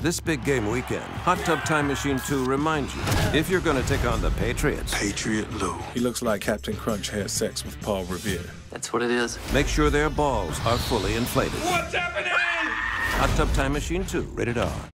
This big game weekend, Hot Tub Time Machine 2 reminds you if you're going to take on the Patriots, Patriot Lou. He looks like Captain Crunch had sex with Paul Revere. That's what it is. make sure their balls are fully inflated. What's happening? Hot Tub Time Machine 2, rated R.